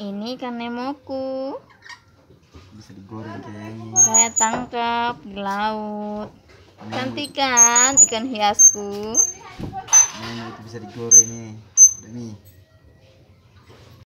Ini ikan nemoku. Bisa digoreng kayaknya. Saya tangkap di laut. Cantik kan ikan hiasku? Nah, itu bisa digoreng nih.